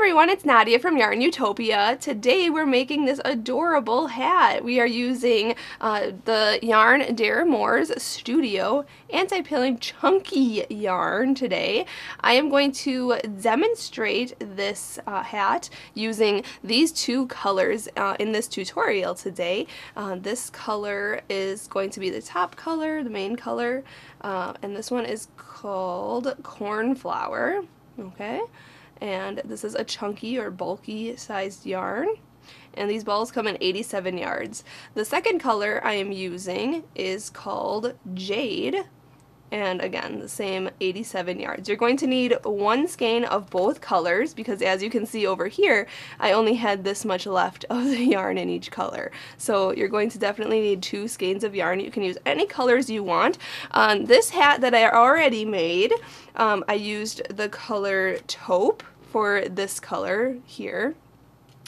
everyone, it's Nadia from YARNutopia. Today we're making this adorable hat. We are using uh, the yarn Deramores Studio anti-pilling chunky yarn today. I am going to demonstrate this uh, hat using these two colors uh, in this tutorial today. Uh, this color is going to be the top color, the main color, uh, and this one is called Cornflower. Okay and this is a chunky or bulky sized yarn and these balls come in 87 yards. The second color I am using is called Jade and again the same 87 yards. You're going to need one skein of both colors because as you can see over here I only had this much left of the yarn in each color. So you're going to definitely need two skeins of yarn. You can use any colors you want. On this hat that I already made um, I used the color taupe for this color here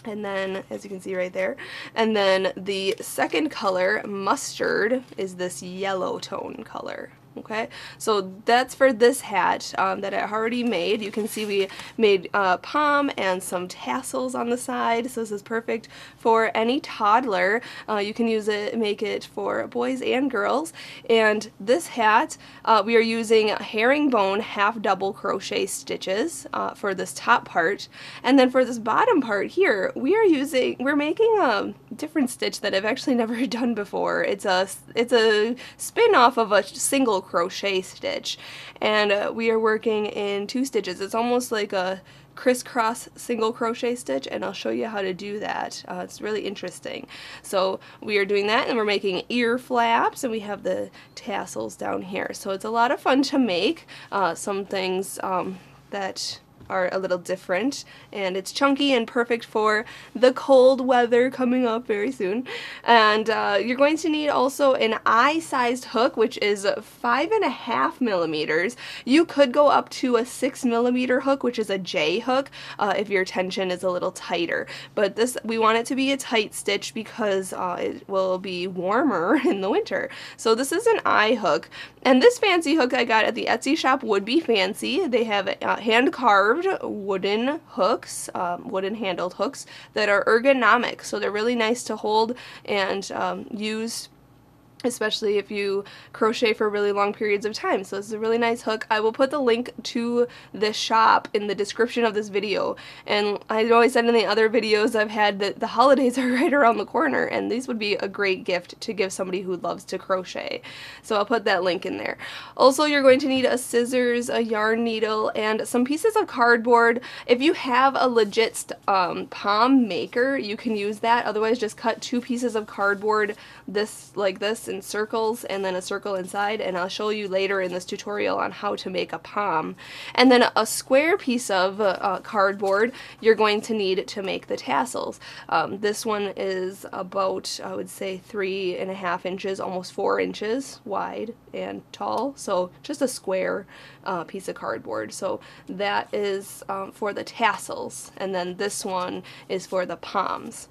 and then as you can see right there and then the second color mustard is this yellow tone color okay? So that's for this hat um, that I already made. You can see we made a uh, pom and some tassels on the side. So this is perfect for any toddler. Uh, you can use it make it for boys and girls. And this hat uh, we are using herringbone half double crochet stitches uh, for this top part. And then for this bottom part here we are using we're making a different stitch that I've actually never done before. It's a it's a spin off of a single crochet stitch. And uh, we are working in two stitches. It's almost like a crisscross single crochet stitch and I'll show you how to do that. Uh, it's really interesting. So we are doing that and we're making ear flaps and we have the tassels down here. So it's a lot of fun to make uh, some things um, that are a little different and it's chunky and perfect for the cold weather coming up very soon. And uh, you're going to need also an I-sized hook which is five and a half millimeters. You could go up to a six millimeter hook which is a J hook uh, if your tension is a little tighter. But this we want it to be a tight stitch because uh, it will be warmer in the winter. So this is an I hook. And this fancy hook I got at the Etsy shop Wood Be Fancy. They have uh, hand carved curved wooden hooks, um, wooden handled hooks that are ergonomic. So they're really nice to hold and um, use especially if you crochet for really long periods of time. So this is a really nice hook. I will put the link to this shop in the description of this video. And I I said in the other videos I've had that the holidays are right around the corner and these would be a great gift to give somebody who loves to crochet. So I'll put that link in there. Also you're going to need a scissors, a yarn needle, and some pieces of cardboard. If you have a legit um, pom maker, you can use that. Otherwise just cut two pieces of cardboard this like this in circles and then a circle inside and I'll show you later in this tutorial on how to make a pom. And then a square piece of uh, cardboard you're going to need to make the tassels. Um, this one is about I would say three and a half inches, almost four inches wide and tall. So just a square uh, piece of cardboard. So that is um, for the tassels and then this one is for the poms.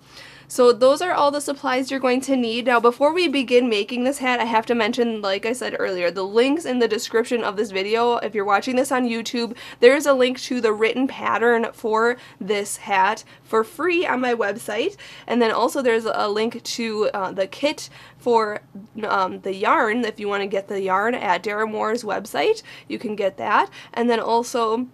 So those are all the supplies you're going to need. Now before we begin making this hat, I have to mention, like I said earlier, the links in the description of this video. If you're watching this on YouTube, there's a link to the written pattern for this hat for free on my website. And then also there's a link to uh, the kit for um, the yarn. If you want to get the yarn at Deramores website, you can get that. And then also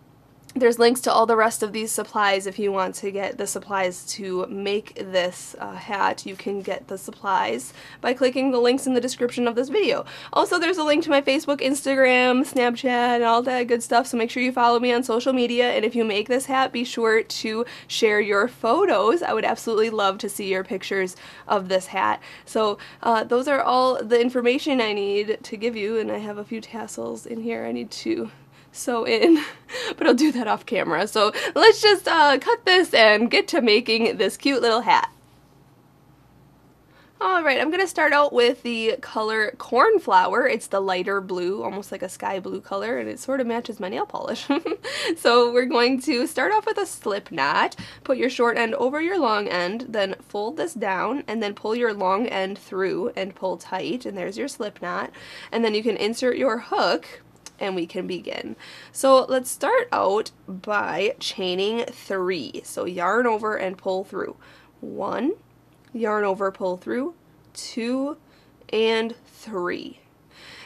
there's links to all the rest of these supplies if you want to get the supplies to make this uh, hat. You can get the supplies by clicking the links in the description of this video. Also, there's a link to my Facebook, Instagram, Snapchat, and all that good stuff, so make sure you follow me on social media, and if you make this hat, be sure to share your photos. I would absolutely love to see your pictures of this hat. So uh, those are all the information I need to give you, and I have a few tassels in here I need to sew in, but I'll do that off camera. So let's just uh, cut this and get to making this cute little hat. Alright, I'm going to start out with the color Cornflower. It's the lighter blue, almost like a sky blue color, and it sort of matches my nail polish. so we're going to start off with a slip knot, put your short end over your long end, then fold this down, and then pull your long end through and pull tight, and there's your slip knot. And then you can insert your hook and we can begin. So let's start out by chaining three. So yarn over and pull through. One, yarn over, pull through, two, and three.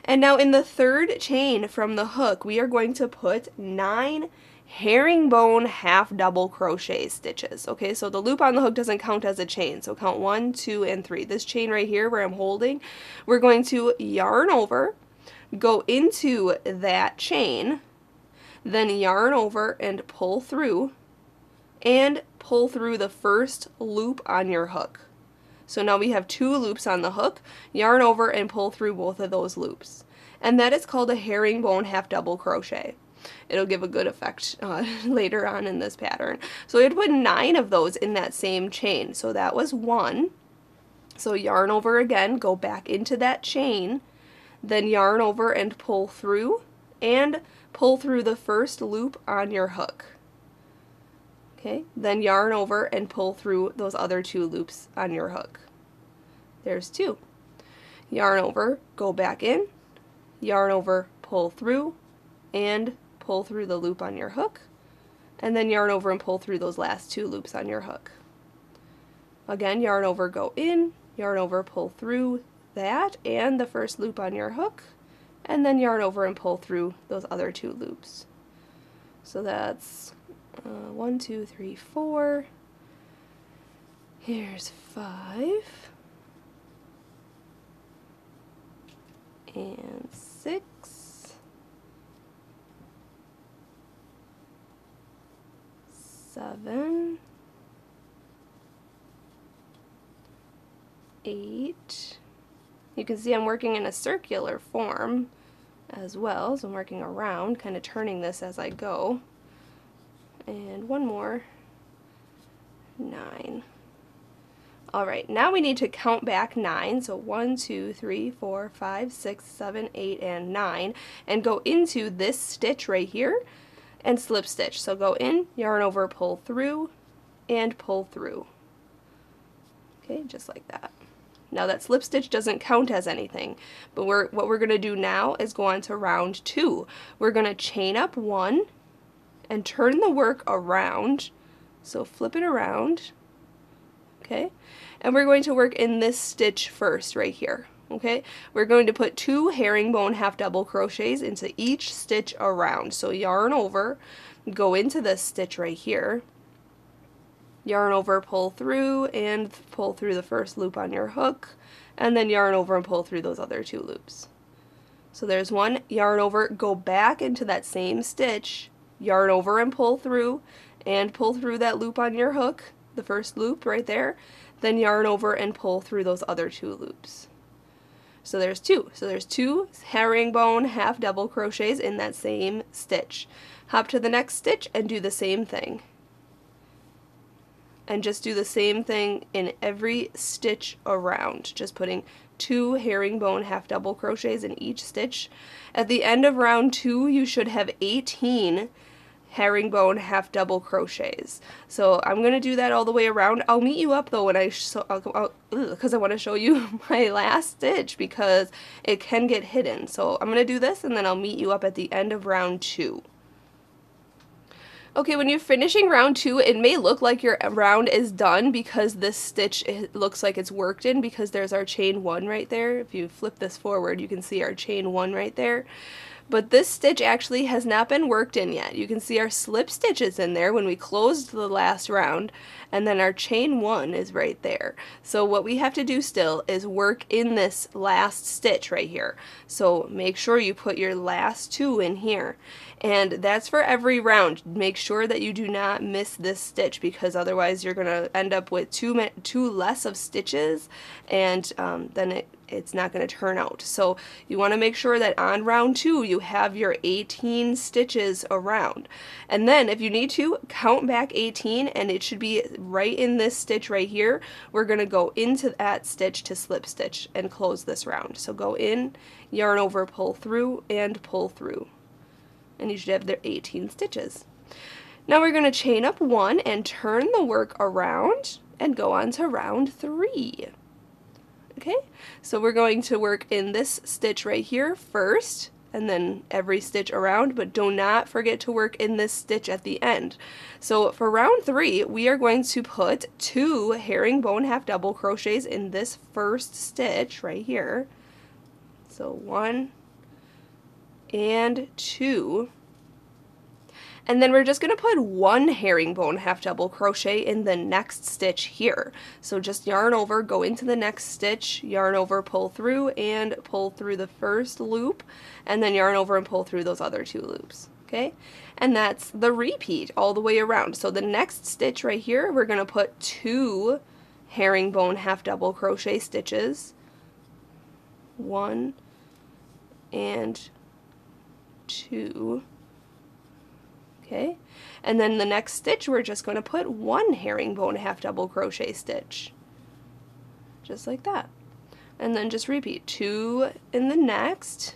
And now in the third chain from the hook, we are going to put nine herringbone half double crochet stitches. Okay, so the loop on the hook doesn't count as a chain. So count one, two, and three. This chain right here where I'm holding, we're going to yarn over, go into that chain, then yarn over and pull through, and pull through the first loop on your hook. So now we have two loops on the hook, yarn over and pull through both of those loops. And that is called a herringbone half double crochet. It'll give a good effect uh, later on in this pattern. So we had put nine of those in that same chain. So that was one. So yarn over again, go back into that chain, then yarn over and pull through, and pull through the first loop on your hook. Okay, then yarn over and pull through those other two loops on your hook. There's two. Yarn over, go back in, yarn over, pull through, and pull through the loop on your hook, and then yarn over and pull through those last two loops on your hook. Again, yarn over, go in, yarn over, pull through that and the first loop on your hook, and then yarn over and pull through those other two loops. So that's uh, one, two, three, four. Here's five. And six. Seven. Eight. You can see I'm working in a circular form as well, so I'm working around, kind of turning this as I go and one more, nine. All right, now we need to count back nine. So one, two, three, four, five, six, seven, eight, and nine, and go into this stitch right here and slip stitch. So go in, yarn over, pull through, and pull through. Okay, just like that. Now that slip stitch doesn't count as anything, but we're, what we're going to do now is go on to round two. We're going to chain up one, and turn the work around. So flip it around, okay? And we're going to work in this stitch first right here, okay? We're going to put two herringbone half double crochets into each stitch around. So yarn over, go into this stitch right here, yarn over, pull through, and pull through the first loop on your hook, and then yarn over and pull through those other two loops. So there's one, yarn over, go back into that same stitch, yarn over and pull through and pull through that loop on your hook, the first loop right there, then yarn over and pull through those other two loops. So there's two. So there's two herringbone half double crochets in that same stitch. Hop to the next stitch and do the same thing. And just do the same thing in every stitch around, just putting two herringbone half double crochets in each stitch. At the end of round two, you should have 18 herringbone half double crochets. So I'm going to do that all the way around. I'll meet you up though when I, so, I'll come out because I want to show you my last stitch because it can get hidden. So I'm going to do this and then I'll meet you up at the end of round two. Okay, when you're finishing round two, it may look like your round is done because this stitch looks like it's worked in because there's our chain one right there. If you flip this forward, you can see our chain one right there but this stitch actually has not been worked in yet. You can see our slip stitches in there when we closed the last round and then our chain one is right there. So what we have to do still is work in this last stitch right here. So make sure you put your last two in here and that's for every round. Make sure that you do not miss this stitch because otherwise you're going to end up with two, two less of stitches and um, then it it's not going to turn out. So you want to make sure that on round two you have your 18 stitches around. And then if you need to, count back 18 and it should be right in this stitch right here. We're going to go into that stitch to slip stitch and close this round. So go in, yarn over, pull through, and pull through. And you should have their 18 stitches. Now we're going to chain up one and turn the work around and go on to round three. Okay, so we're going to work in this stitch right here first, and then every stitch around, but do not forget to work in this stitch at the end. So for round three, we are going to put two herringbone half double crochets in this first stitch right here. So one and two and then we're just going to put one herringbone half double crochet in the next stitch here. So just yarn over, go into the next stitch, yarn over, pull through, and pull through the first loop, and then yarn over and pull through those other two loops. Okay, and that's the repeat all the way around. So the next stitch right here, we're going to put two herringbone half double crochet stitches. One and two okay? And then the next stitch, we're just going to put one herringbone half double crochet stitch, just like that. And then just repeat two in the next,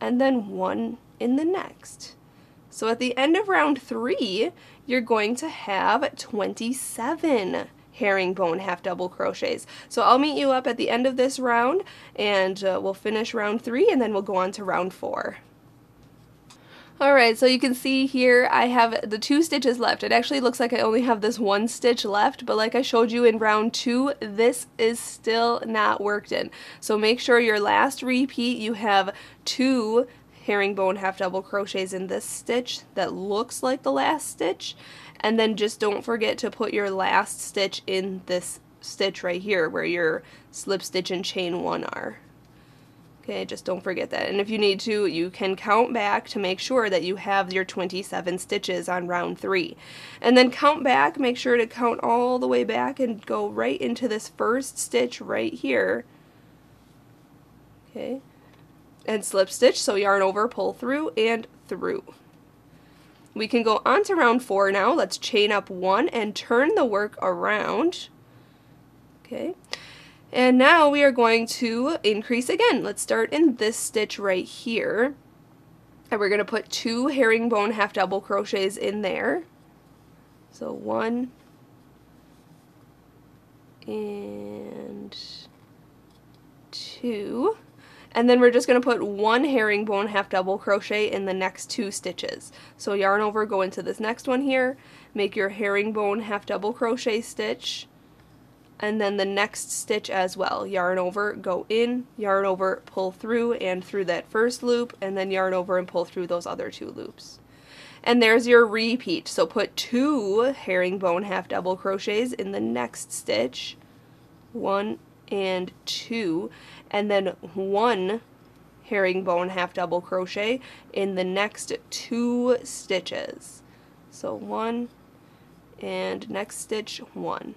and then one in the next. So at the end of round three, you're going to have 27 herringbone half double crochets. So I'll meet you up at the end of this round and uh, we'll finish round three and then we'll go on to round four. Alright, so you can see here I have the two stitches left. It actually looks like I only have this one stitch left, but like I showed you in round two, this is still not worked in. So make sure your last repeat you have two herringbone half double crochets in this stitch that looks like the last stitch, and then just don't forget to put your last stitch in this stitch right here where your slip stitch and chain one are. Okay, just don't forget that. And if you need to, you can count back to make sure that you have your 27 stitches on round three. And then count back, make sure to count all the way back and go right into this first stitch right here. Okay, and slip stitch, so yarn over, pull through, and through. We can go on to round four now. Let's chain up one and turn the work around. Okay, and now we are going to increase again. Let's start in this stitch right here. And we're going to put two herringbone half double crochets in there. So one and two. And then we're just going to put one herringbone half double crochet in the next two stitches. So yarn over, go into this next one here, make your herringbone half double crochet stitch, and then the next stitch as well. Yarn over, go in, yarn over, pull through and through that first loop, and then yarn over and pull through those other two loops. And there's your repeat. So put two herringbone half double crochets in the next stitch, one and two, and then one herringbone half double crochet in the next two stitches. So one and next stitch, one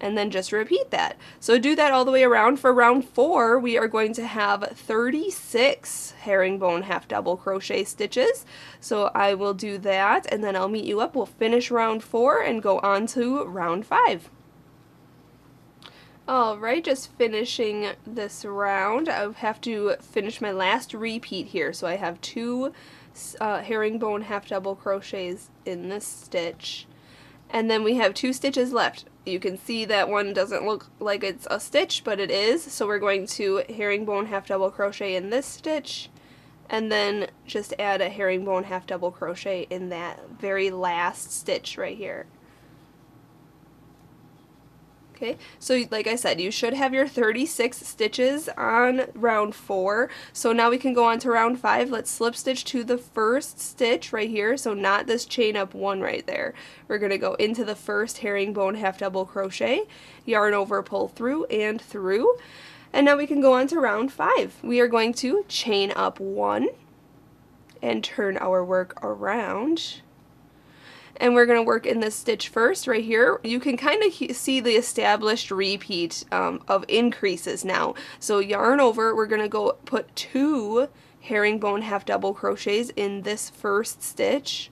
and then just repeat that. So do that all the way around. For round four, we are going to have 36 herringbone half double crochet stitches. So I will do that and then I'll meet you up. We'll finish round four and go on to round five. Alright, just finishing this round. I have to finish my last repeat here. So I have two uh, herringbone half double crochets in this stitch. And then we have two stitches left. You can see that one doesn't look like it's a stitch, but it is. So we're going to herringbone half double crochet in this stitch, and then just add a herringbone half double crochet in that very last stitch right here. Okay, so like I said, you should have your 36 stitches on round 4. So now we can go on to round 5. Let's slip stitch to the first stitch right here, so not this chain up one right there. We're going to go into the first herringbone half double crochet, yarn over, pull through, and through. And now we can go on to round 5. We are going to chain up one and turn our work around and we're going to work in this stitch first right here. You can kind of see the established repeat um, of increases now. So yarn over, we're going to go put two herringbone half double crochets in this first stitch.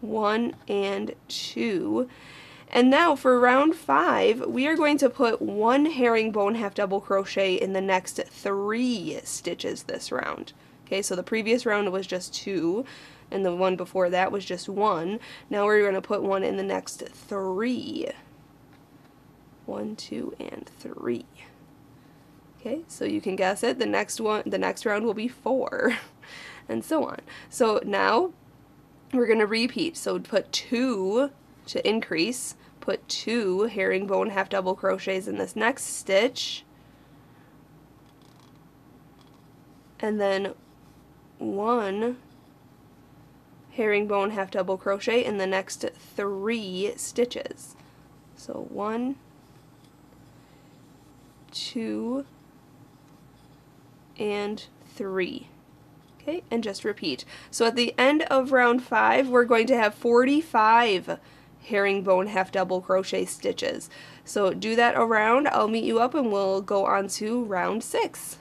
One and two. And now for round five, we are going to put one herringbone half double crochet in the next three stitches this round. Okay, so the previous round was just two and the one before that was just one. Now we're going to put one in the next three. One, two, and three. Okay, so you can guess it. The next one, the next round will be four, and so on. So now we're going to repeat. So put two to increase, put two herringbone half double crochets in this next stitch, and then one herringbone half double crochet in the next three stitches. So one, two, and three. Okay, and just repeat. So at the end of round five, we're going to have 45 herringbone half double crochet stitches. So do that around, I'll meet you up and we'll go on to round six.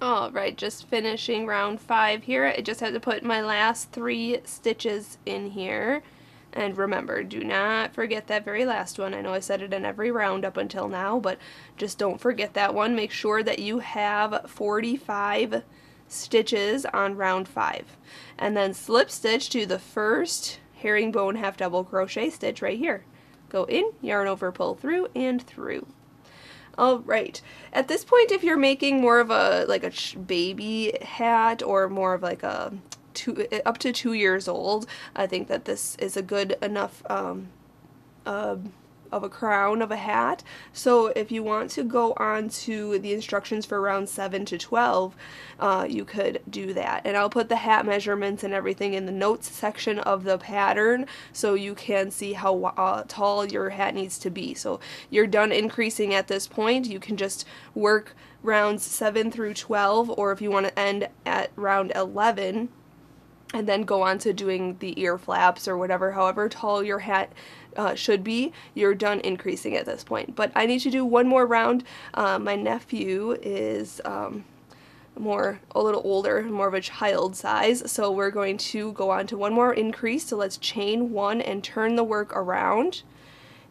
Alright, just finishing round five here. I just had to put my last three stitches in here. And remember, do not forget that very last one. I know I said it in every round up until now, but just don't forget that one. Make sure that you have 45 stitches on round 5. And then slip stitch to the first herringbone half double crochet stitch right here. Go in, yarn over, pull through, and through. All right. At this point, if you're making more of a like a baby hat or more of like a two up to two years old, I think that this is a good enough um, uh, of a crown of a hat. So if you want to go on to the instructions for round 7 to 12, uh, you could do that. And I'll put the hat measurements and everything in the notes section of the pattern so you can see how uh, tall your hat needs to be. So you're done increasing at this point. You can just work rounds 7 through 12 or if you want to end at round 11 and then go on to doing the ear flaps or whatever, however tall your hat uh, should be, you're done increasing at this point. But I need to do one more round. Uh, my nephew is um, more a little older, more of a child size, so we're going to go on to one more increase. So let's chain one and turn the work around.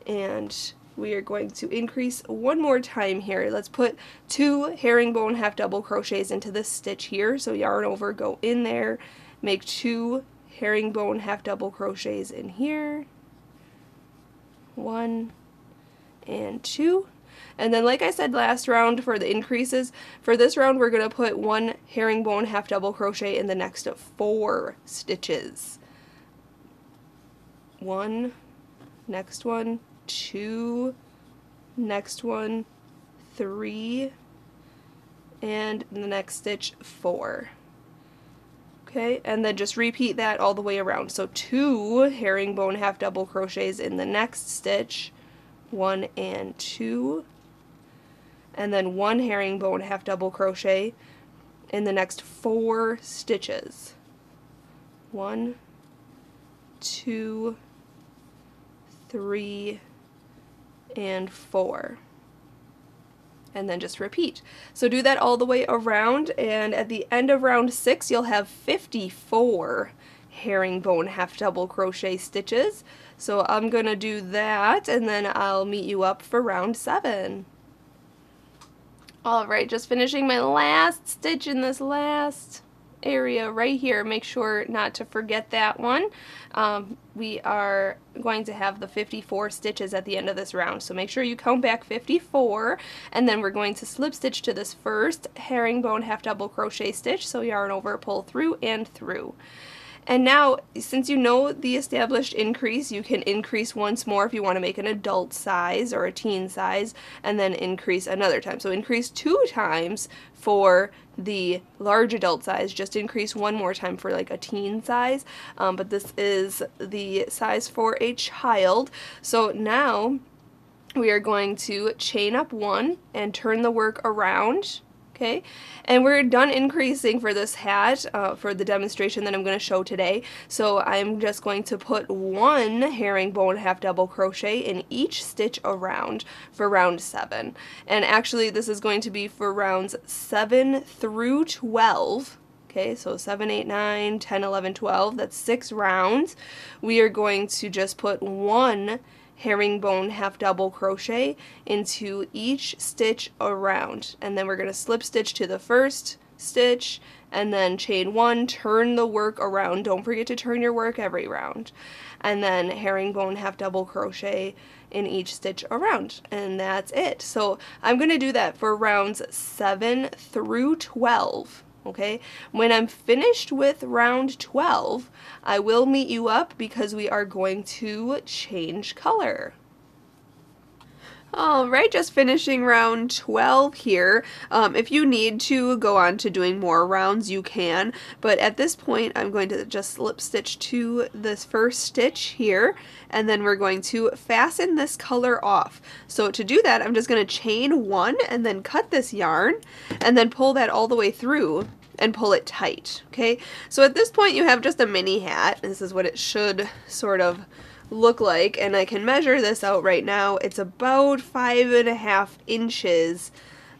And we are going to increase one more time here. Let's put two herringbone half double crochets into this stitch here. So yarn over, go in there, make two herringbone half double crochets in here one and two. And then like I said last round for the increases for this round we're going to put one herringbone half double crochet in the next four stitches. One next one two next one three and the next stitch four Okay, and then just repeat that all the way around. So two herringbone half double crochets in the next stitch, one and two, and then one herringbone half double crochet in the next four stitches. One, two, three, and four and then just repeat. So do that all the way around and at the end of round 6 you'll have 54 herringbone half double crochet stitches. So I'm going to do that and then I'll meet you up for round 7. Alright, just finishing my last stitch in this last area right here. Make sure not to forget that one. Um, we are going to have the 54 stitches at the end of this round. So make sure you count back 54 and then we're going to slip stitch to this first herringbone half double crochet stitch. So yarn over, pull through and through. And now, since you know the established increase, you can increase once more if you want to make an adult size or a teen size, and then increase another time. So increase two times for the large adult size, just increase one more time for like a teen size, um, but this is the size for a child. So now we are going to chain up one and turn the work around okay? And we're done increasing for this hat uh, for the demonstration that I'm going to show today. So I'm just going to put one herringbone half double crochet in each stitch around for round 7. And actually this is going to be for rounds 7 through 12. Okay, so 7, 8, 9, 10, 11, 12, that's six rounds. We are going to just put one herringbone half double crochet into each stitch around and then we're going to slip stitch to the first stitch and then chain one, turn the work around. Don't forget to turn your work every round. And then herringbone half double crochet in each stitch around and that's it. So I'm going to do that for rounds 7 through 12 okay? When I'm finished with round 12, I will meet you up because we are going to change color. Alright, just finishing round 12 here. Um, if you need to go on to doing more rounds, you can, but at this point I'm going to just slip stitch to this first stitch here, and then we're going to fasten this color off. So to do that, I'm just going to chain one and then cut this yarn, and then pull that all the way through and pull it tight, okay? So at this point you have just a mini hat. This is what it should sort of look like and I can measure this out right now. It's about five and a half inches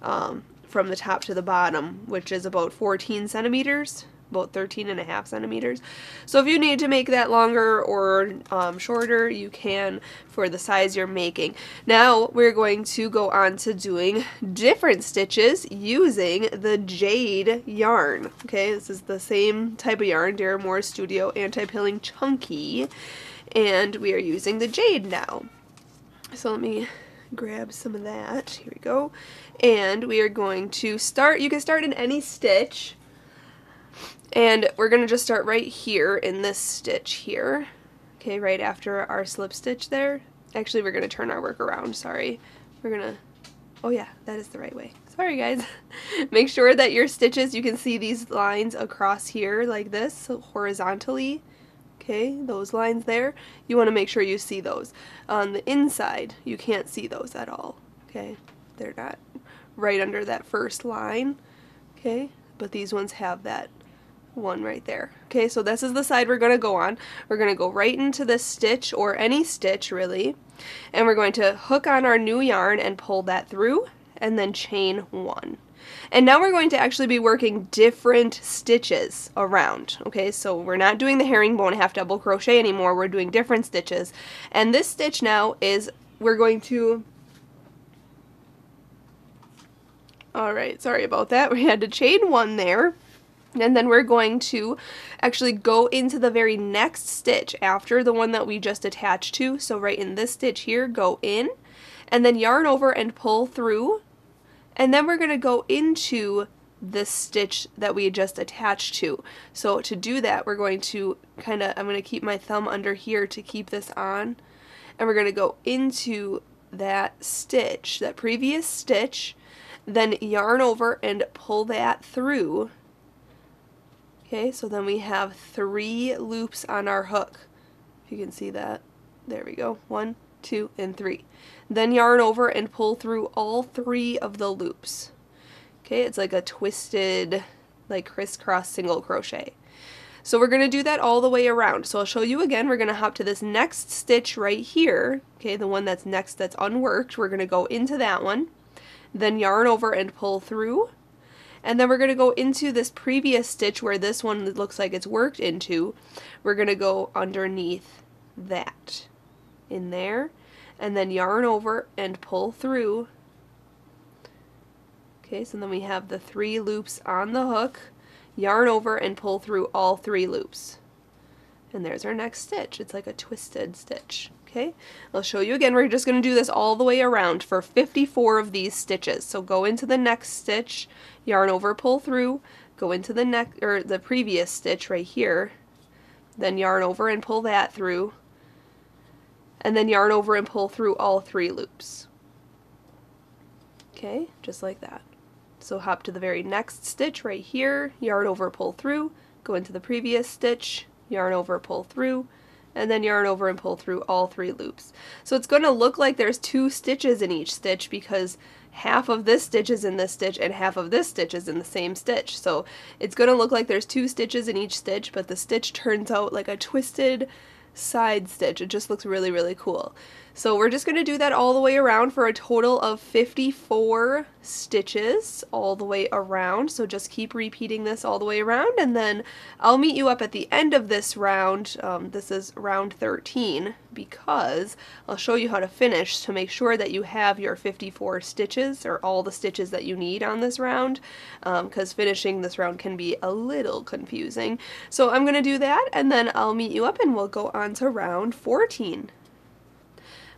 um, from the top to the bottom, which is about 14 centimeters about 13 and a half centimeters. So if you need to make that longer or um, shorter, you can for the size you're making. Now we're going to go on to doing different stitches using the jade yarn. Okay, this is the same type of yarn, Deramores Studio Anti-Pilling Chunky, and we are using the jade now. So let me grab some of that. Here we go. And we are going to start, you can start in any stitch and we're going to just start right here in this stitch here. Okay, right after our slip stitch there. Actually, we're going to turn our work around, sorry. We're going to, oh yeah, that is the right way. Sorry guys. Make sure that your stitches, you can see these lines across here like this, horizontally. Okay, those lines there, you want to make sure you see those. On the inside, you can't see those at all. Okay, they're not right under that first line. Okay, but these ones have that one right there. Okay, so this is the side we're going to go on. We're going to go right into this stitch, or any stitch really, and we're going to hook on our new yarn and pull that through, and then chain one. And now we're going to actually be working different stitches around, okay? So we're not doing the herringbone half double crochet anymore, we're doing different stitches. And this stitch now is, we're going to Alright, sorry about that. We had to chain one there. And then we're going to actually go into the very next stitch after the one that we just attached to. So right in this stitch here, go in and then yarn over and pull through. And then we're going to go into the stitch that we just attached to. So to do that, we're going to kind of, I'm going to keep my thumb under here to keep this on. And we're going to go into that stitch, that previous stitch, then yarn over and pull that through Okay, so then we have three loops on our hook. If you can see that. There we go. One, two, and three. Then yarn over and pull through all three of the loops. Okay, it's like a twisted, like crisscross single crochet. So we're going to do that all the way around. So I'll show you again. We're going to hop to this next stitch right here. Okay, the one that's next that's unworked. We're going to go into that one. Then yarn over and pull through. And then we're going to go into this previous stitch where this one looks like it's worked into. We're going to go underneath that in there and then yarn over and pull through. Okay, so then we have the three loops on the hook, yarn over and pull through all three loops. And there's our next stitch. It's like a twisted stitch. Okay, I'll show you again. We're just going to do this all the way around for 54 of these stitches. So go into the next stitch, yarn over, pull through, go into the next or the previous stitch right here, then yarn over and pull that through, and then yarn over and pull through all three loops. Okay, just like that. So hop to the very next stitch right here, yarn over, pull through, go into the previous stitch, yarn over, pull through, and then yarn over and pull through all three loops. So it's going to look like there's two stitches in each stitch because half of this stitch is in this stitch and half of this stitch is in the same stitch. So it's going to look like there's two stitches in each stitch, but the stitch turns out like a twisted side stitch. It just looks really, really cool. So we're just going to do that all the way around for a total of 54 stitches all the way around. So just keep repeating this all the way around and then I'll meet you up at the end of this round. Um, this is round 13 because I'll show you how to finish to make sure that you have your 54 stitches or all the stitches that you need on this round because um, finishing this round can be a little confusing. So I'm going to do that and then I'll meet you up and we'll go on to round 14.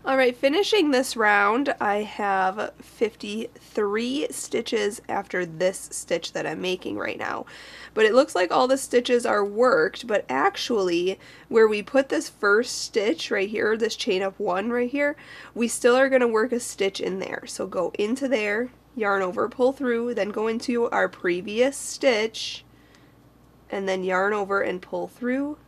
Alright, finishing this round, I have 53 stitches after this stitch that I'm making right now. But it looks like all the stitches are worked, but actually, where we put this first stitch right here, this chain up one right here, we still are going to work a stitch in there. So go into there, yarn over, pull through, then go into our previous stitch, and then yarn over and pull through,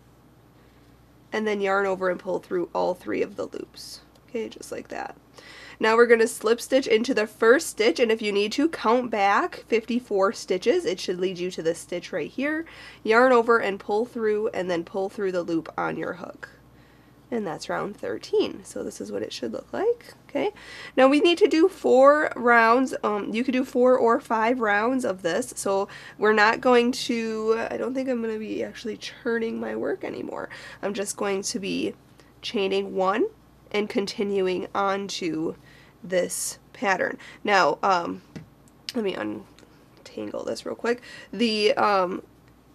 and then yarn over and pull through all three of the loops. Okay, just like that. Now we're going to slip stitch into the first stitch and if you need to count back 54 stitches it should lead you to this stitch right here. Yarn over and pull through and then pull through the loop on your hook. And that's round 13. So this is what it should look like. Okay. Now we need to do four rounds. Um, you could do four or five rounds of this. So we're not going to, I don't think I'm going to be actually churning my work anymore. I'm just going to be chaining one, and continuing on to this pattern. Now, um, let me untangle this real quick. The um,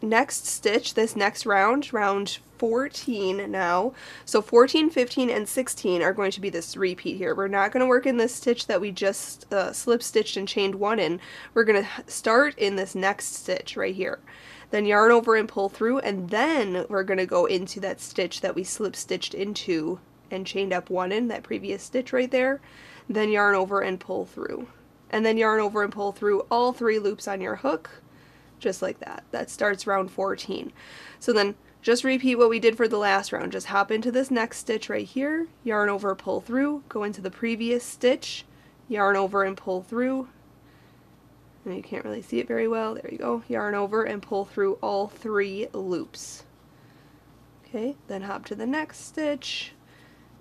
next stitch, this next round, round 14 now. So 14, 15, and 16 are going to be this repeat here. We're not going to work in this stitch that we just uh, slip stitched and chained one in. We're going to start in this next stitch right here. Then yarn over and pull through, and then we're going to go into that stitch that we slip stitched into and chained up one in that previous stitch right there, then yarn over and pull through. And then yarn over and pull through all three loops on your hook, just like that. That starts round 14. So then just repeat what we did for the last round. Just hop into this next stitch right here, yarn over, pull through, go into the previous stitch, yarn over and pull through. And you can't really see it very well. There you go. Yarn over and pull through all three loops. Okay, then hop to the next stitch,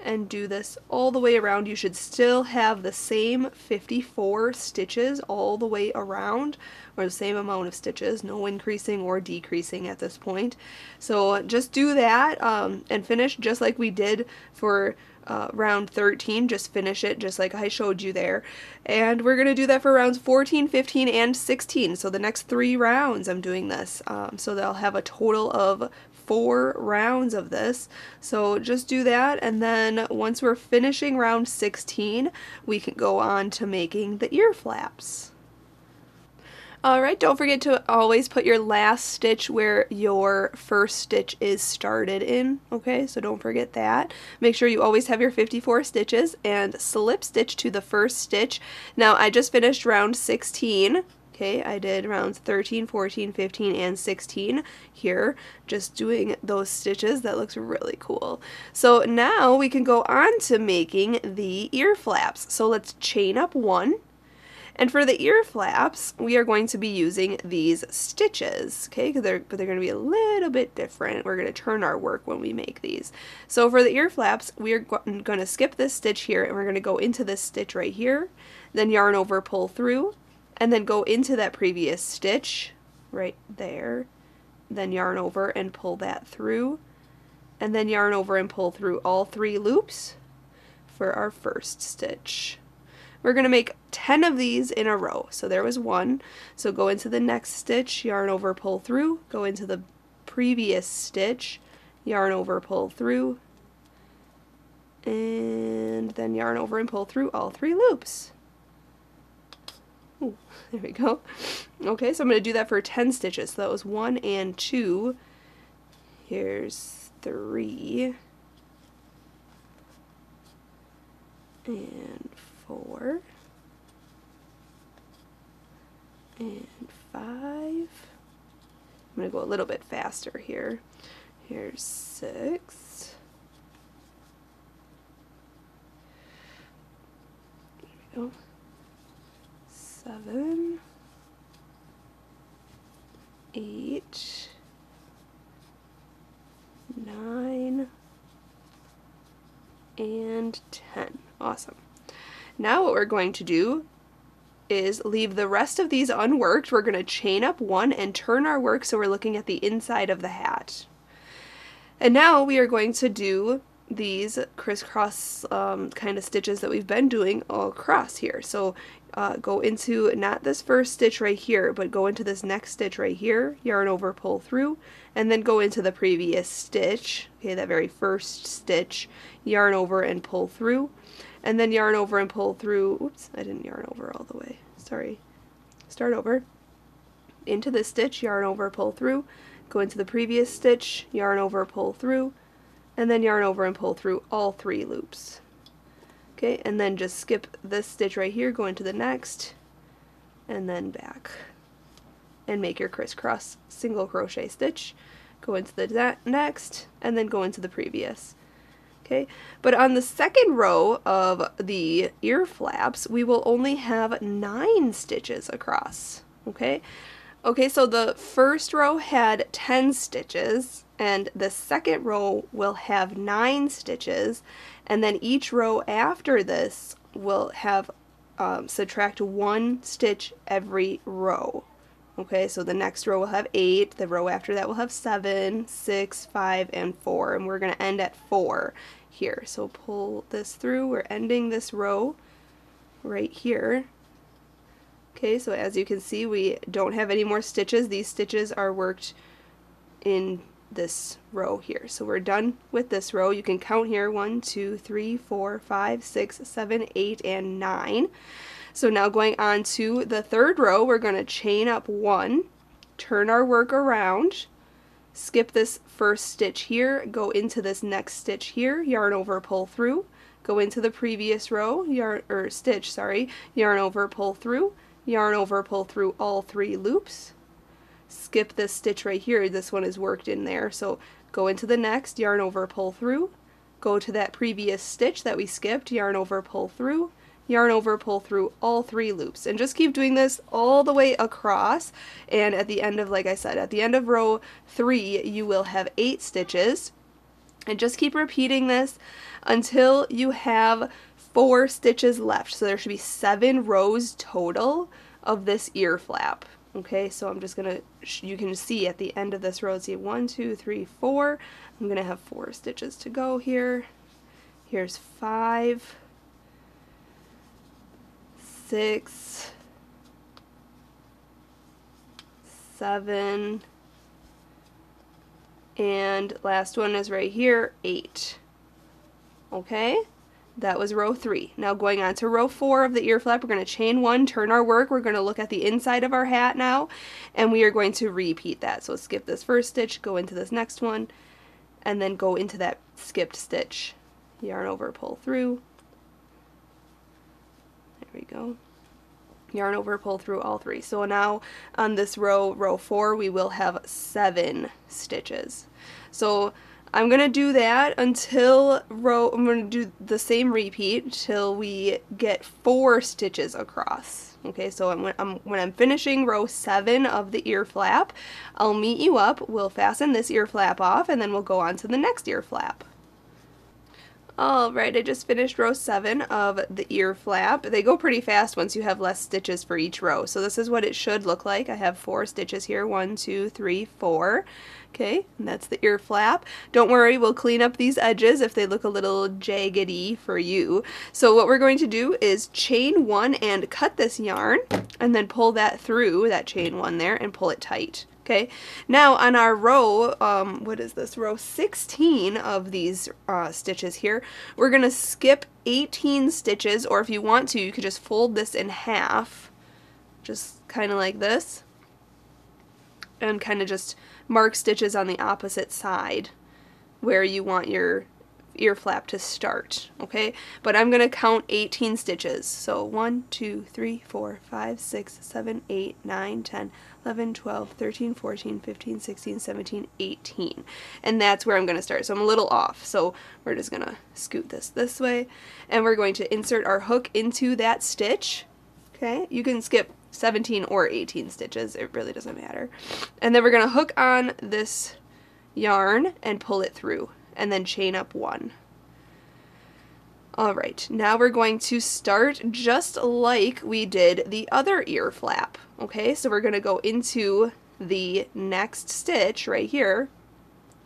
and do this all the way around. You should still have the same 54 stitches all the way around, or the same amount of stitches, no increasing or decreasing at this point. So just do that um, and finish just like we did for uh, round 13, just finish it just like I showed you there. And we're going to do that for rounds 14, 15, and 16. So the next three rounds I'm doing this. Um, so they'll have a total of four rounds of this. So just do that and then once we're finishing round 16, we can go on to making the ear flaps. Alright, don't forget to always put your last stitch where your first stitch is started in, okay? So don't forget that. Make sure you always have your 54 stitches and slip stitch to the first stitch. Now, I just finished round 16, Okay, I did rounds 13, 14, 15, and 16 here, just doing those stitches. That looks really cool. So now we can go on to making the ear flaps. So let's chain up one. And for the ear flaps, we are going to be using these stitches, okay, because they're, but they're going to be a little bit different. We're going to turn our work when we make these. So for the ear flaps, we are going to skip this stitch here, and we're going to go into this stitch right here, then yarn over, pull through, and then go into that previous stitch right there then yarn over and pull that through and then yarn over and pull through all three loops for our first stitch. We're going to make 10 of these in a row. So there was one. So go into the next stitch, yarn over, pull through, go into the previous stitch, yarn over, pull through, and then yarn over and pull through all three loops. There we go. Okay, so I'm going to do that for 10 stitches. So that was 1 and 2. Here's 3. And 4. And 5. I'm going to go a little bit faster here. Here's 6. There we go seven, eight, nine, and and 10. Awesome. Now what we're going to do is leave the rest of these unworked. We're going to chain up one and turn our work so we're looking at the inside of the hat. And now we are going to do these crisscross um, kind of stitches that we've been doing all across here. So uh, go into not this first stitch right here, but go into this next stitch right here, yarn over, pull through, and then go into the previous stitch, okay, that very first stitch, yarn over and pull through, and then yarn over and pull through, oops, I didn't yarn over all the way, sorry, start over, into this stitch, yarn over, pull through, go into the previous stitch, yarn over, pull through, and then yarn over and pull through all three loops. Okay, and then just skip this stitch right here, go into the next, and then back. And make your crisscross single crochet stitch. Go into the next, and then go into the previous. Okay, but on the second row of the ear flaps, we will only have nine stitches across. Okay, okay, so the first row had 10 stitches, and the second row will have nine stitches, and then each row after this will have um, subtract one stitch every row. Okay, so the next row will have eight, the row after that will have seven, six, five, and four, and we're going to end at four here. So pull this through, we're ending this row right here. Okay, so as you can see, we don't have any more stitches. These stitches are worked in this row here. So we're done with this row. You can count here one, two, three, four, five, six, seven, eight, and 9. So now going on to the third row, we're going to chain up one, turn our work around, skip this first stitch here, go into this next stitch here, yarn over, pull through, go into the previous row, yarn or stitch, sorry, yarn over, pull through, yarn over, pull through all three loops, skip this stitch right here. This one is worked in there. So go into the next, yarn over, pull through, go to that previous stitch that we skipped, yarn over, pull through, yarn over, pull through all three loops. And just keep doing this all the way across. And at the end of, like I said, at the end of row three, you will have eight stitches. And just keep repeating this until you have four stitches left. So there should be seven rows total of this ear flap. Okay, so I'm just gonna, you can see at the end of this row, see one, two, three, four. I'm gonna have four stitches to go here. Here's five, six, seven, and last one is right here, eight. Okay? That was row three. Now going on to row four of the ear flap, we're going to chain one, turn our work. We're going to look at the inside of our hat now, and we are going to repeat that. So skip this first stitch, go into this next one, and then go into that skipped stitch. Yarn over, pull through. There we go. Yarn over, pull through all three. So now on this row, row four, we will have seven stitches. So I'm to do that until row, I'm to do the same repeat till we get four stitches across. Okay, so I'm, I'm, when I'm finishing row 7 of the ear flap, I'll meet you up, we'll fasten this ear flap off, and then we'll go on to the next ear flap. Alright, I just finished row 7 of the ear flap. They go pretty fast once you have less stitches for each row. So this is what it should look like. I have four stitches here. One, two, three, four. Okay, and that's the ear flap. Don't worry, we'll clean up these edges if they look a little jaggedy for you. So what we're going to do is chain one and cut this yarn, and then pull that through, that chain one there, and pull it tight. Okay, now on our row, um, what is this, row 16 of these uh, stitches here, we're going to skip 18 stitches, or if you want to, you could just fold this in half, just kind of like this, and kind of just mark stitches on the opposite side where you want your ear flap to start, okay? But I'm going to count 18 stitches. So 1, 2, 3, 4, 5, 6, 7, 8, 9, 10, 11, 12, 13, 14, 15, 16, 17, 18. And that's where I'm going to start. So I'm a little off. So we're just going to scoot this this way. And we're going to insert our hook into that stitch. Okay, you can skip 17 or 18 stitches. It really doesn't matter. And then we're going to hook on this yarn and pull it through and then chain up one. Alright, now we're going to start just like we did the other ear flap. Okay, so we're going to go into the next stitch right here,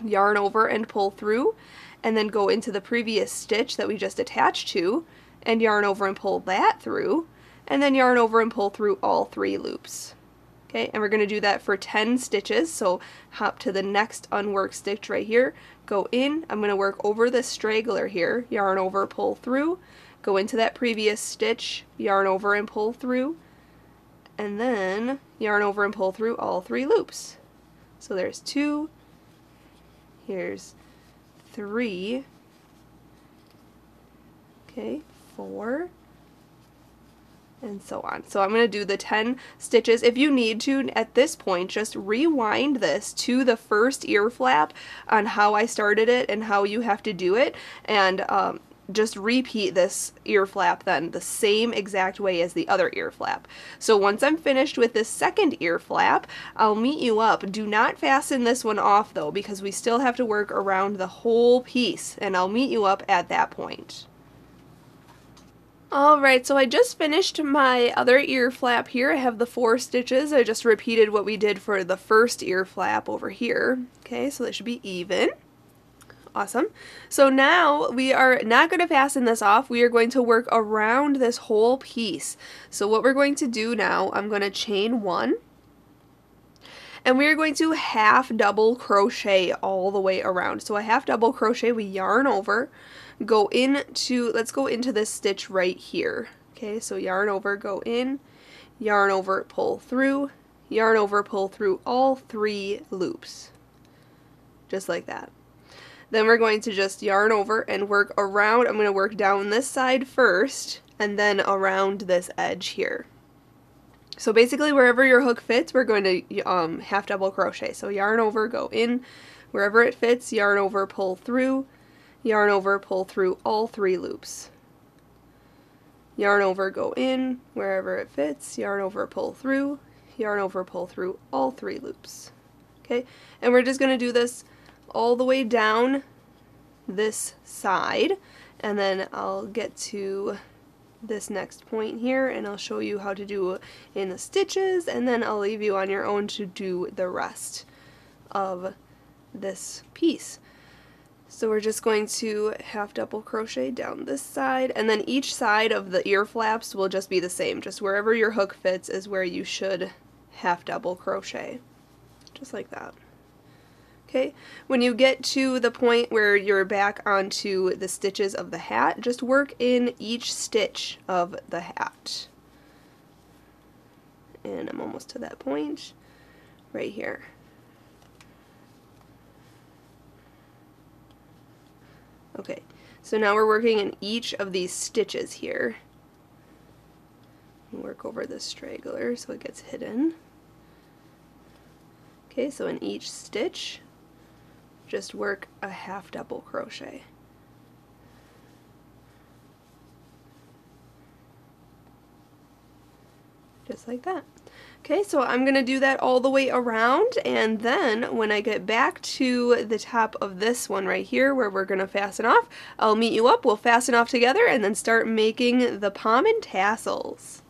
yarn over and pull through, and then go into the previous stitch that we just attached to, and yarn over and pull that through, and then yarn over and pull through all three loops. Okay, and we're going to do that for 10 stitches, so hop to the next unworked stitch right here, go in, I'm going to work over the straggler here, yarn over, pull through, go into that previous stitch, yarn over and pull through, and then yarn over and pull through all three loops. So there's two, here's three, okay, four, and so on. So I'm going to do the 10 stitches. If you need to, at this point, just rewind this to the first ear flap on how I started it and how you have to do it, and um, just repeat this ear flap then the same exact way as the other ear flap. So once I'm finished with this second ear flap, I'll meet you up. Do not fasten this one off though because we still have to work around the whole piece and I'll meet you up at that point. Alright, so I just finished my other ear flap here. I have the four stitches. I just repeated what we did for the first ear flap over here. Okay, so that should be even. Awesome. So now we are not going to fasten this off. We are going to work around this whole piece. So what we're going to do now, I'm going to chain one. And we are going to half double crochet all the way around. So a half double crochet, we yarn over go into, let's go into this stitch right here. Okay, so yarn over, go in, yarn over, pull through, yarn over, pull through all three loops. Just like that. Then we're going to just yarn over and work around, I'm going to work down this side first, and then around this edge here. So basically wherever your hook fits, we're going to um, half double crochet. So yarn over, go in, wherever it fits, yarn over, pull through, yarn over, pull through all three loops. Yarn over, go in, wherever it fits, yarn over, pull through, yarn over, pull through all three loops. Okay, and we're just going to do this all the way down this side, and then I'll get to this next point here and I'll show you how to do in the stitches and then I'll leave you on your own to do the rest of this piece. So we're just going to half double crochet down this side and then each side of the ear flaps will just be the same. Just wherever your hook fits is where you should half double crochet. Just like that. Okay, when you get to the point where you're back onto the stitches of the hat, just work in each stitch of the hat. And I'm almost to that point right here. Okay, so now we're working in each of these stitches here. Work over the straggler so it gets hidden. Okay, so in each stitch, just work a half double crochet. Just like that. Okay, so I'm going to do that all the way around and then when I get back to the top of this one right here where we're going to fasten off, I'll meet you up, we'll fasten off together and then start making the pom and tassels.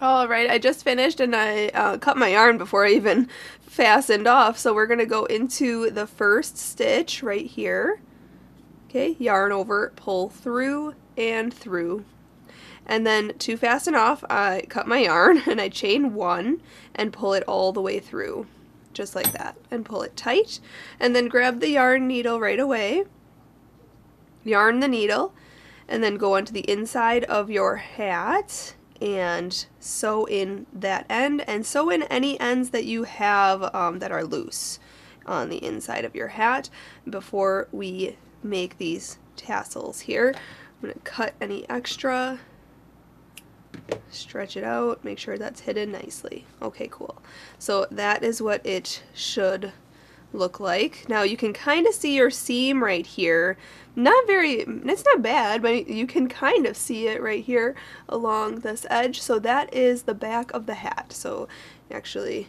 Alright, I just finished and I uh, cut my yarn before I even fastened off, so we're going to go into the first stitch right here. Okay, yarn over, pull through and through and then to fasten off, I cut my yarn and I chain one and pull it all the way through, just like that, and pull it tight. And then grab the yarn needle right away, yarn the needle, and then go onto the inside of your hat and sew in that end and sew in any ends that you have um, that are loose on the inside of your hat before we make these tassels here. I'm going to cut any extra stretch it out, make sure that's hidden nicely. Okay, cool. So that is what it should look like. Now you can kind of see your seam right here. Not very, it's not bad, but you can kind of see it right here along this edge. So that is the back of the hat. So actually,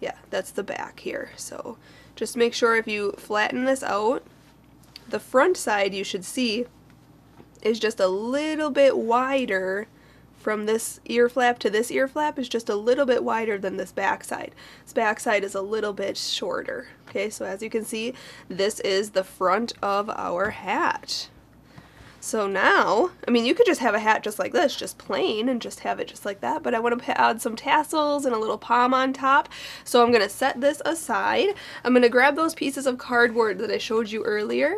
yeah, that's the back here. So just make sure if you flatten this out, the front side you should see is just a little bit wider from this ear flap to this ear flap is just a little bit wider than this back side. This back side is a little bit shorter. Okay, so as you can see, this is the front of our hat. So now, I mean, you could just have a hat just like this, just plain, and just have it just like that, but I want to add some tassels and a little pom on top. So I'm going to set this aside. I'm going to grab those pieces of cardboard that I showed you earlier,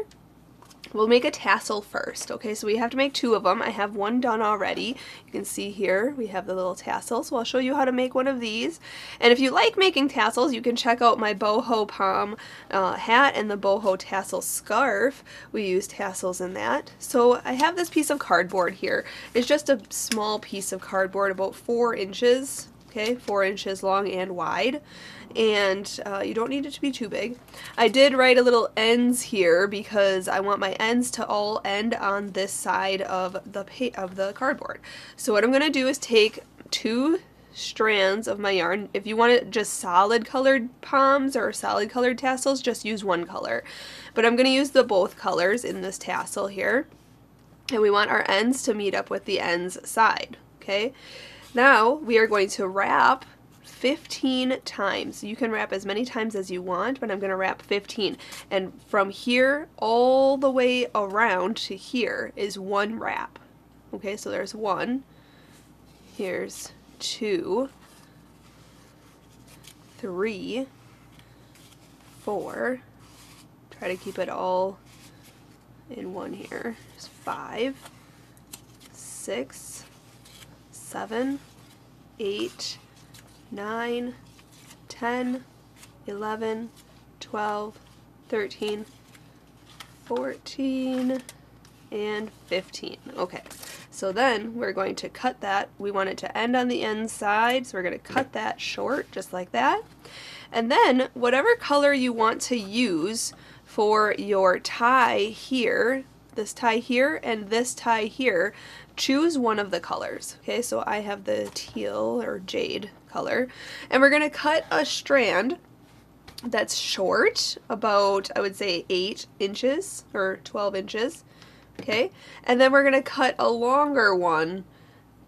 We'll make a tassel first, okay? So we have to make two of them. I have one done already. You can see here we have the little tassel, so I'll show you how to make one of these. And if you like making tassels, you can check out my boho pom uh, hat and the boho tassel scarf. We use tassels in that. So I have this piece of cardboard here. It's just a small piece of cardboard, about four inches, okay? Four inches long and wide and uh, you don't need it to be too big. I did write a little ends here because I want my ends to all end on this side of the of the cardboard. So what I'm going to do is take two strands of my yarn. If you want it just solid colored poms or solid colored tassels, just use one color. But I'm going to use the both colors in this tassel here. And we want our ends to meet up with the ends side, okay? Now we are going to wrap 15 times. You can wrap as many times as you want, but I'm going to wrap 15. And from here all the way around to here is one wrap. Okay, so there's one. Here's two, three, four. Try to keep it all in one here. There's five, six, seven, eight, 9, 10, 11, 12, 13, 14, and 15. Okay, so then we're going to cut that. We want it to end on the inside, so we're going to cut that short, just like that. And then whatever color you want to use for your tie here, this tie here and this tie here, choose one of the colors. Okay, so I have the teal or jade color. And we're to cut a strand that's short, about, I would say, 8 inches or 12 inches. Okay, and then we're going to cut a longer one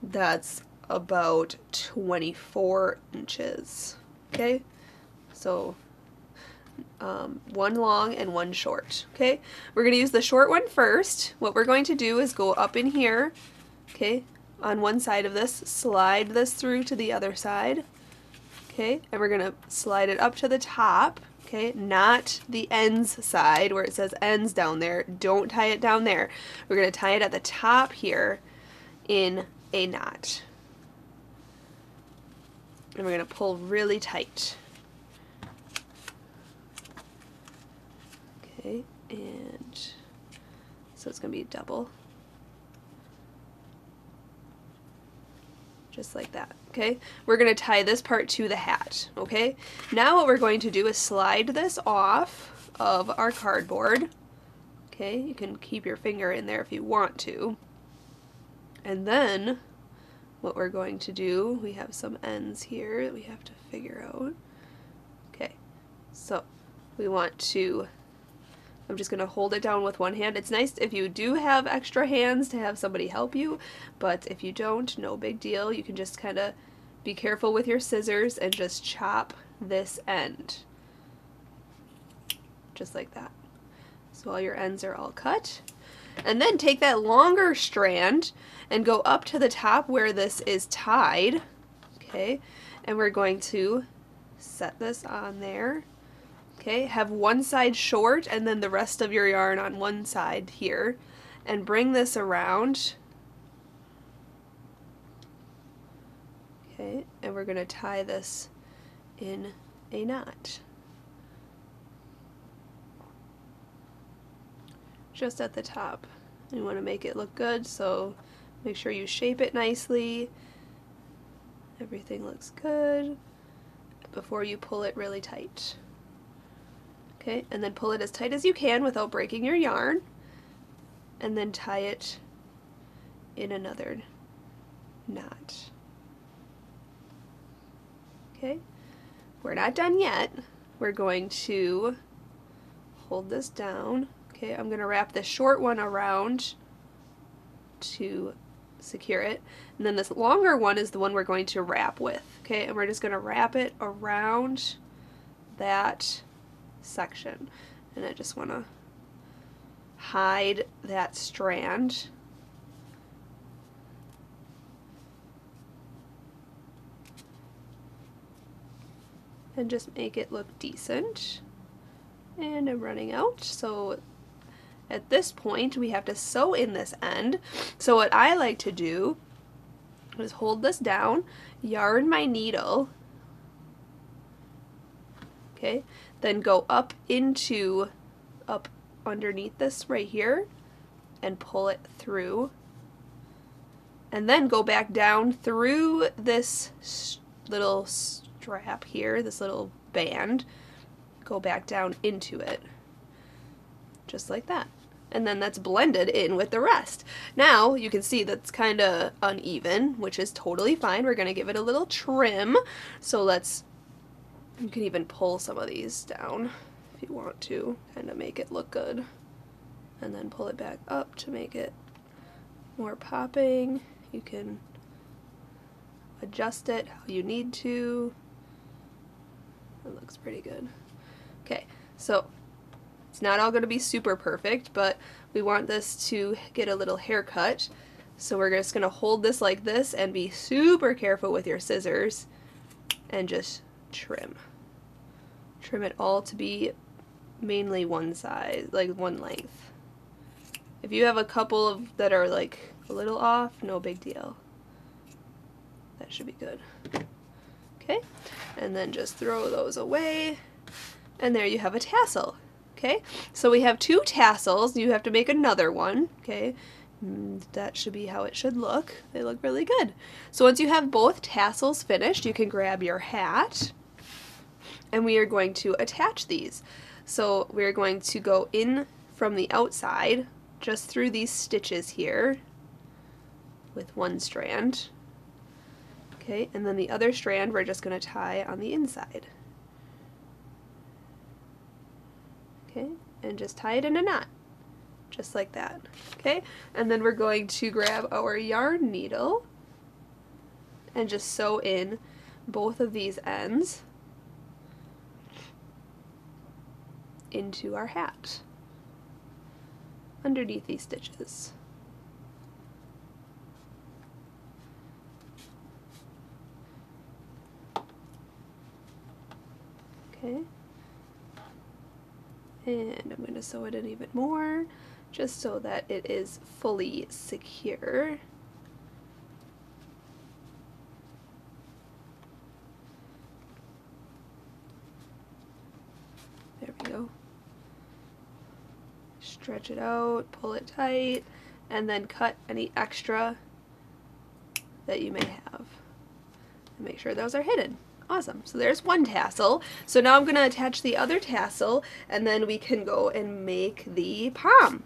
that's about 24 inches. Okay, so um, one long and one short. Okay, we're going to use the short one first. What we're going to do is go up in here, okay, on one side of this, slide this through to the other side, okay, and we're going to slide it up to the top, okay, not the ends side where it says ends down there. Don't tie it down there. We're going to tie it at the top here in a knot. And we're going to pull really tight. Okay, and so it's going to be double. just like that, okay? We're going to tie this part to the hat, okay? Now what we're going to do is slide this off of our cardboard, okay? You can keep your finger in there if you want to. And then what we're going to do, we have some ends here that we have to figure out. Okay, so we want to I'm just going to hold it down with one hand. It's nice if you do have extra hands to have somebody help you, but if you don't, no big deal. You can just kind of be careful with your scissors and just chop this end. Just like that. So all your ends are all cut. And then take that longer strand and go up to the top where this is tied. Okay, and we're going to set this on there Okay, have one side short and then the rest of your yarn on one side here. And bring this around. Okay, and we're going to tie this in a knot. Just at the top. You want to make it look good, so make sure you shape it nicely. Everything looks good before you pull it really tight. Okay, and then pull it as tight as you can without breaking your yarn. And then tie it in another knot. Okay, we're not done yet. We're going to hold this down. Okay, I'm going to wrap the short one around to secure it. And then this longer one is the one we're going to wrap with. Okay, and we're just going to wrap it around that section. And I just want to hide that strand. And just make it look decent. And I'm running out, so at this point we have to sew in this end. So what I like to do is hold this down, yarn my needle, okay, then go up into, up underneath this right here and pull it through and then go back down through this little strap here, this little band, go back down into it just like that and then that's blended in with the rest. Now you can see that's kind of uneven, which is totally fine. We're going to give it a little trim. So let's, you can even pull some of these down if you want to, kind of make it look good. And then pull it back up to make it more popping. You can adjust it how you need to. It looks pretty good. Okay, so it's not all going to be super perfect, but we want this to get a little haircut. So we're just going to hold this like this and be super careful with your scissors and just trim. Trim it all to be mainly one size, like one length. If you have a couple of that are like a little off, no big deal. That should be good. Okay, and then just throw those away. And there you have a tassel. Okay, so we have two tassels. You have to make another one. Okay, mm, that should be how it should look. They look really good. So once you have both tassels finished, you can grab your hat and we are going to attach these. So we're going to go in from the outside just through these stitches here with one strand. Okay, and then the other strand we're just going to tie on the inside. okay and just tie it in a knot just like that okay and then we're going to grab our yarn needle and just sew in both of these ends into our hat underneath these stitches okay and I'm going to sew it in even more just so that it is fully secure. There we go. Stretch it out, pull it tight, and then cut any extra that you may have. And make sure those are hidden. Awesome. So there's one tassel. So now I'm going to attach the other tassel and then we can go and make the pom.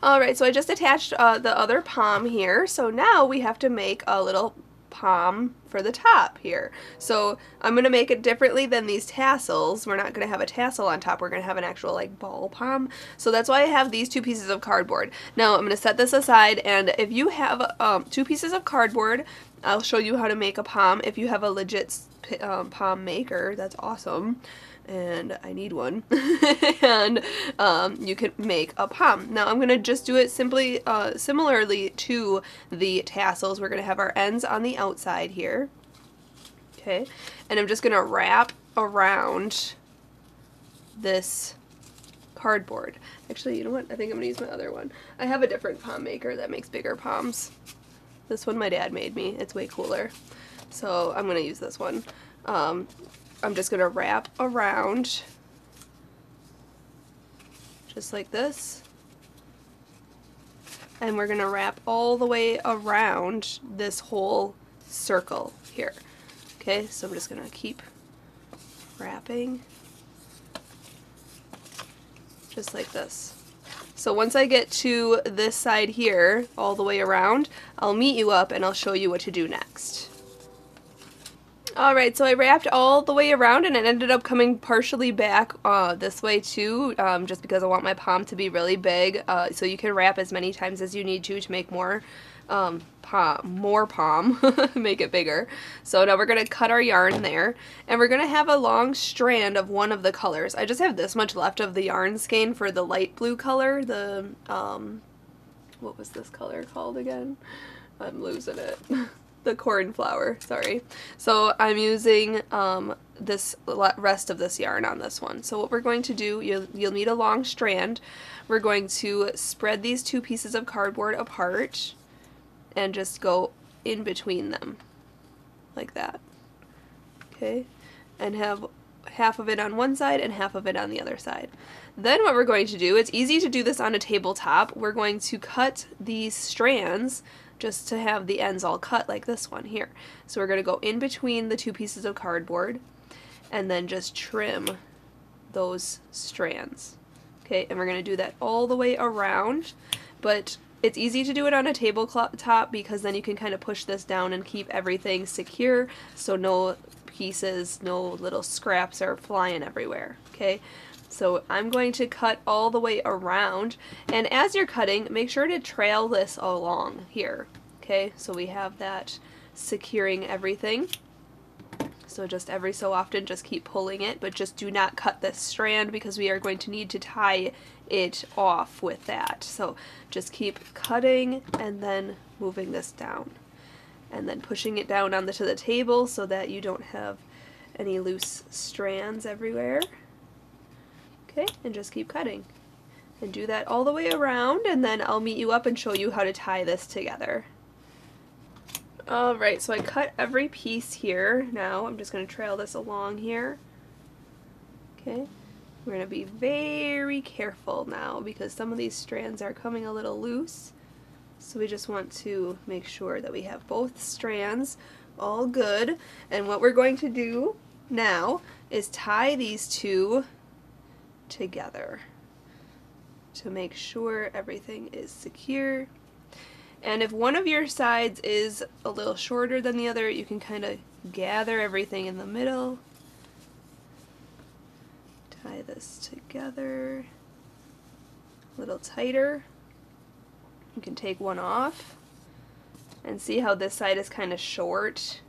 Alright, so I just attached uh, the other pom here. So now we have to make a little pom for the top here. So I'm going to make it differently than these tassels. We're not going to have a tassel on top. We're going to have an actual like ball pom. So that's why I have these two pieces of cardboard. Now I'm going to set this aside and if you have um, two pieces of cardboard I'll show you how to make a pom. If you have a legit um, pom maker, that's awesome. And I need one. and um, you can make a pom. Now I'm going to just do it simply, uh, similarly to the tassels. We're going to have our ends on the outside here. Okay. And I'm just going to wrap around this cardboard. Actually, you know what? I think I'm going to use my other one. I have a different pom maker that makes bigger poms. This one my dad made me. It's way cooler. So I'm going to use this one. Um, I'm just going to wrap around just like this. And we're going to wrap all the way around this whole circle here. Okay, so I'm just going to keep wrapping just like this. So once I get to this side here, all the way around, I'll meet you up and I'll show you what to do next. Alright, so I wrapped all the way around and it ended up coming partially back uh, this way too, um, just because I want my pom to be really big. Uh, so you can wrap as many times as you need to to make more um, pom, more pom, make it bigger. So now we're going to cut our yarn there, and we're going to have a long strand of one of the colors. I just have this much left of the yarn skein for the light blue color, the, um, what was this color called again? I'm losing it. the cornflower, sorry. So I'm using um, this rest of this yarn on this one. So what we're going to do, you'll, you'll need a long strand. We're going to spread these two pieces of cardboard apart and just go in between them like that. Okay, and have half of it on one side and half of it on the other side. Then what we're going to do, it's easy to do this on a tabletop, we're going to cut these strands just to have the ends all cut like this one here. So we're going to go in between the two pieces of cardboard and then just trim those strands. Okay, and we're going to do that all the way around, but it's easy to do it on a tabletop because then you can kind of push this down and keep everything secure so no pieces, no little scraps are flying everywhere, okay? So I'm going to cut all the way around, and as you're cutting, make sure to trail this along here, okay? So we have that securing everything. So just every so often, just keep pulling it, but just do not cut this strand because we are going to need to tie it off with that. So just keep cutting and then moving this down. And then pushing it down onto the table so that you don't have any loose strands everywhere. Okay, and just keep cutting. And do that all the way around and then I'll meet you up and show you how to tie this together. Alright, so I cut every piece here now. I'm just going to trail this along here. Okay, we're going to be very careful now because some of these strands are coming a little loose. So we just want to make sure that we have both strands all good. And what we're going to do now is tie these two together to make sure everything is secure. And if one of your sides is a little shorter than the other, you can kind of gather everything in the middle tie this together a little tighter. You can take one off and see how this side is kind of short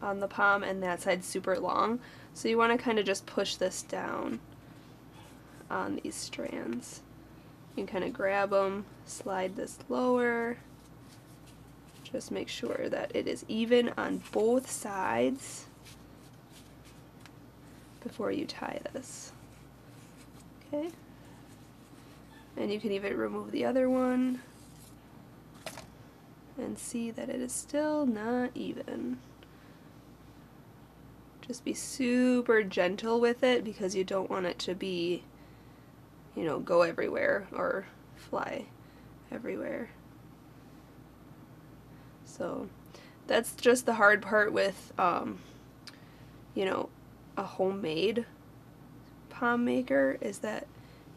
on the pom and that side's super long. So you want to kind of just push this down on these strands. You can kind of grab them, slide this lower, just make sure that it is even on both sides before you tie this. Okay? And you can even remove the other one and see that it is still not even. Just be super gentle with it because you don't want it to be, you know, go everywhere or fly everywhere. So that's just the hard part with, um, you know, a homemade pom maker is that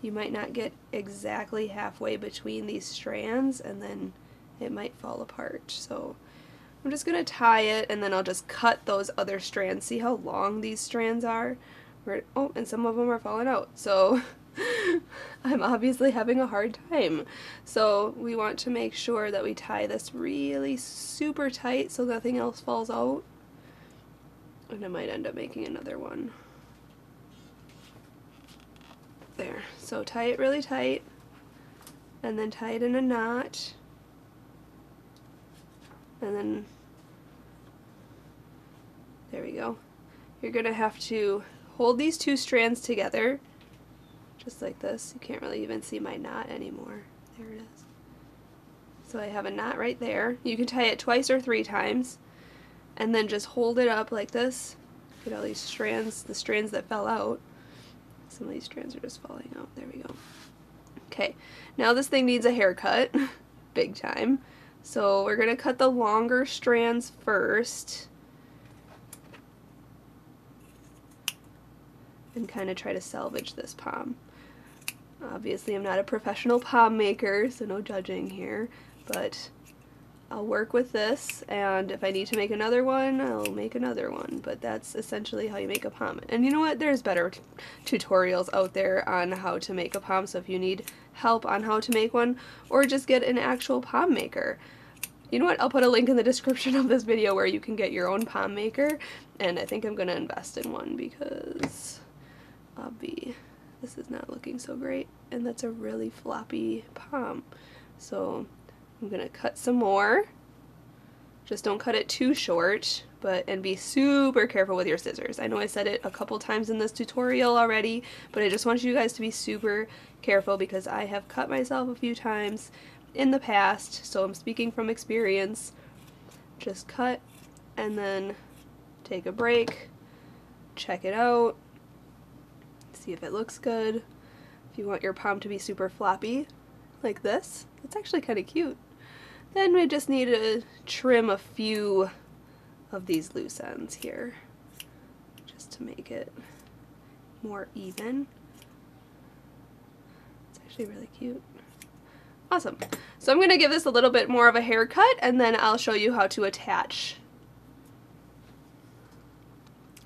you might not get exactly halfway between these strands and then it might fall apart. So I'm just going to tie it and then I'll just cut those other strands. See how long these strands are? oh, and some of them are falling out. So I'm obviously having a hard time. So we want to make sure that we tie this really super tight so nothing else falls out. And I might end up making another one. There. So tie it really tight. And then tie it in a knot. And then, there we go. You're going to have to hold these two strands together. Just like this. You can't really even see my knot anymore. There it is. So I have a knot right there. You can tie it twice or three times and then just hold it up like this. Get all these strands, the strands that fell out. Some of these strands are just falling out. There we go. Okay, now this thing needs a haircut, big time. So we're going to cut the longer strands first. And kind of try to salvage this pom. Obviously I'm not a professional pom maker, so no judging here, but I'll work with this and if I need to make another one I'll make another one but that's essentially how you make a pom. And you know what? There's better tutorials out there on how to make a pom so if you need help on how to make one or just get an actual pom maker. You know what? I'll put a link in the description of this video where you can get your own pom maker and I think I'm gonna invest in one because I'll this is not looking so great and that's a really floppy pom so I'm gonna cut some more. Just don't cut it too short, but and be super careful with your scissors. I know I said it a couple times in this tutorial already, but I just want you guys to be super careful because I have cut myself a few times in the past, so I'm speaking from experience. Just cut and then take a break, check it out, see if it looks good. If you want your pom to be super floppy, like this, it's actually kind of cute. Then we just need to trim a few of these loose ends here just to make it more even. It's actually really cute. Awesome. So I'm going to give this a little bit more of a haircut and then I'll show you how to attach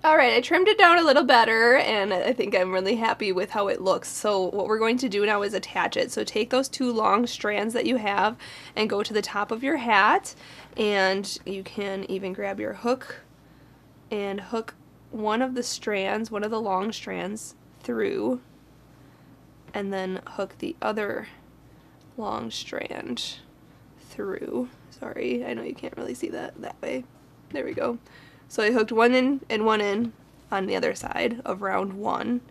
Alright, I trimmed it down a little better and I think I'm really happy with how it looks. So what we're going to do now is attach it. So take those two long strands that you have and go to the top of your hat and you can even grab your hook and hook one of the strands, one of the long strands through and then hook the other long strand through. Sorry, I know you can't really see that that way. There we go. So I hooked one in and one in on the other side of round one.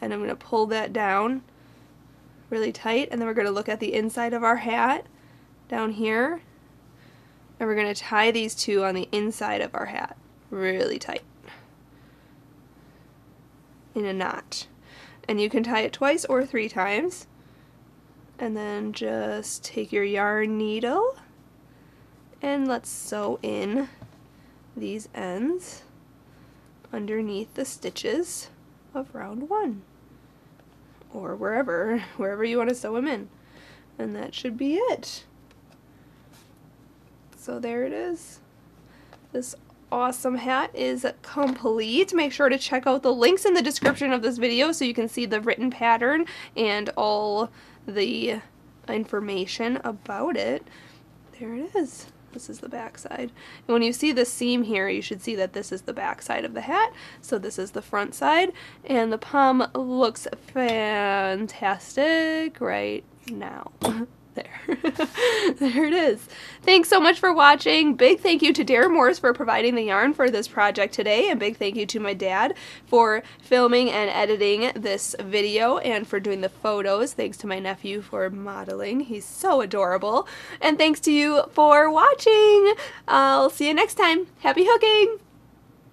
And I'm going to pull that down really tight. And then we're going to look at the inside of our hat down here. And we're going to tie these two on the inside of our hat really tight in a knot. And you can tie it twice or three times. And then just take your yarn needle and let's sew in these ends underneath the stitches of round one or wherever wherever you want to sew them in. And that should be it. So there it is. This awesome hat is complete. Make sure to check out the links in the description of this video so you can see the written pattern and all the information about it. There it is this is the back side. And when you see the seam here, you should see that this is the back side of the hat. So this is the front side. And the pom looks fantastic right now. There. there it is. Thanks so much for watching. Big thank you to Deramores for providing the yarn for this project today. And big thank you to my dad for filming and editing this video and for doing the photos. Thanks to my nephew for modeling. He's so adorable. And thanks to you for watching. I'll see you next time. Happy hooking!